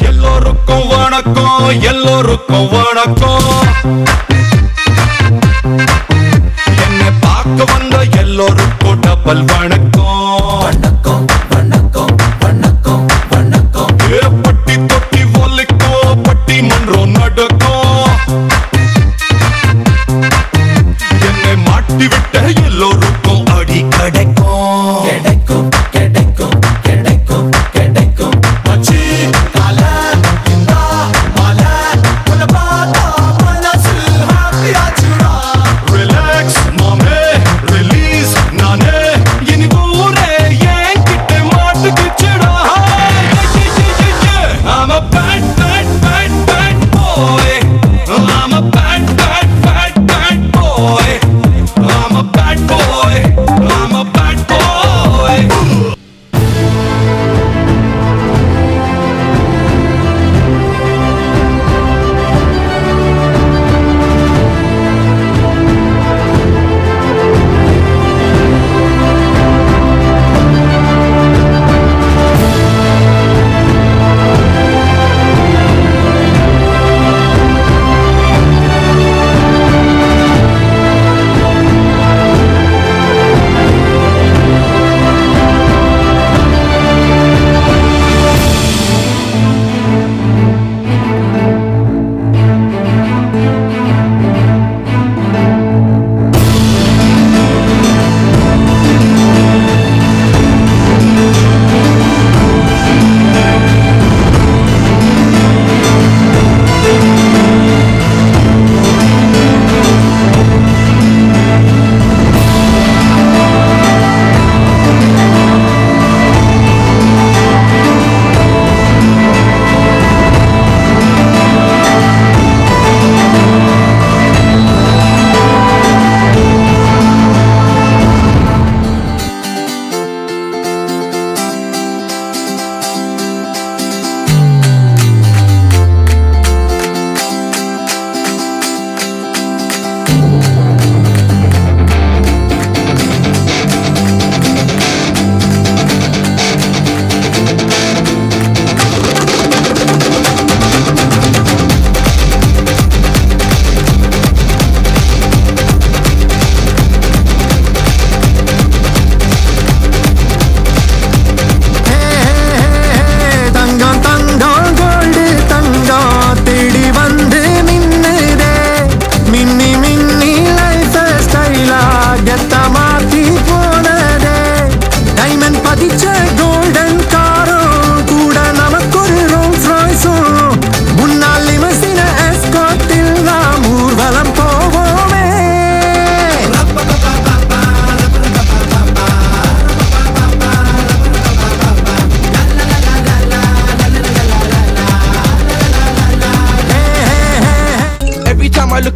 எல்லோருக்கும் வணக்கம் எல்லோருக்கும் வணக்கம். எல்லோருக்கும்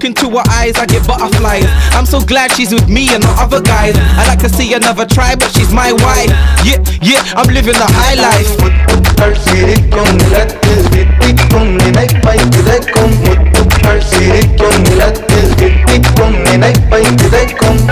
into her eyes, I get butterflies. I'm so glad she's with me and not other guys. I like to see another try, but she's my wife. Yeah, yeah, I'm living the high life. Put the purse, it come, let this get deep on me, night find it, I come. I come.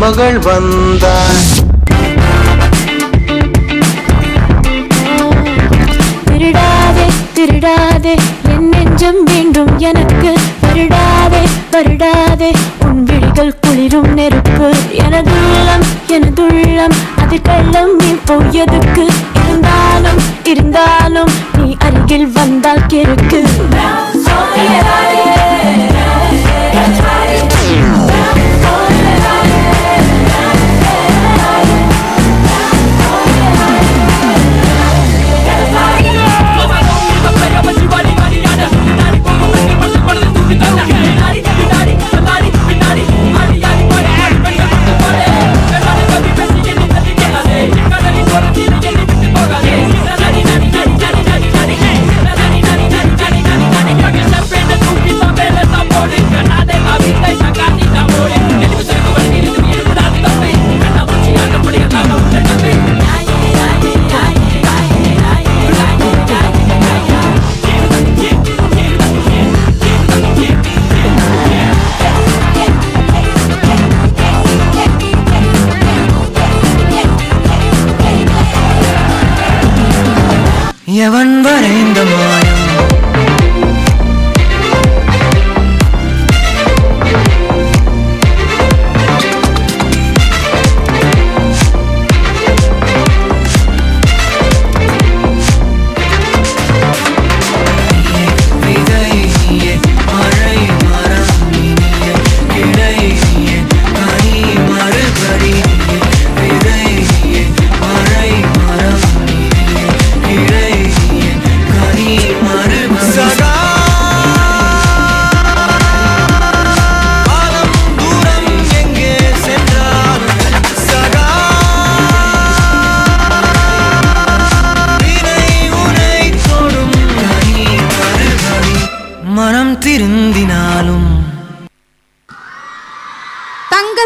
மகள் வந்தாள். திருடாதே திருடாதே என் நெஞ்சம் வேண்டும் எனக்கு வருடாதே வருடாதே. உன் விழிகள் குளிரும் நெருப்பு. எனதுள்ளம் எனதுள்ளம் அது கள்ளம் நீ எதுக்கு இருந்தாலும் இருந்தாலும் நீ அருகில் வந்தால் கெருக்கு.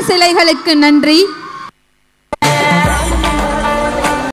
சிலைகளுக்கு நன்றி.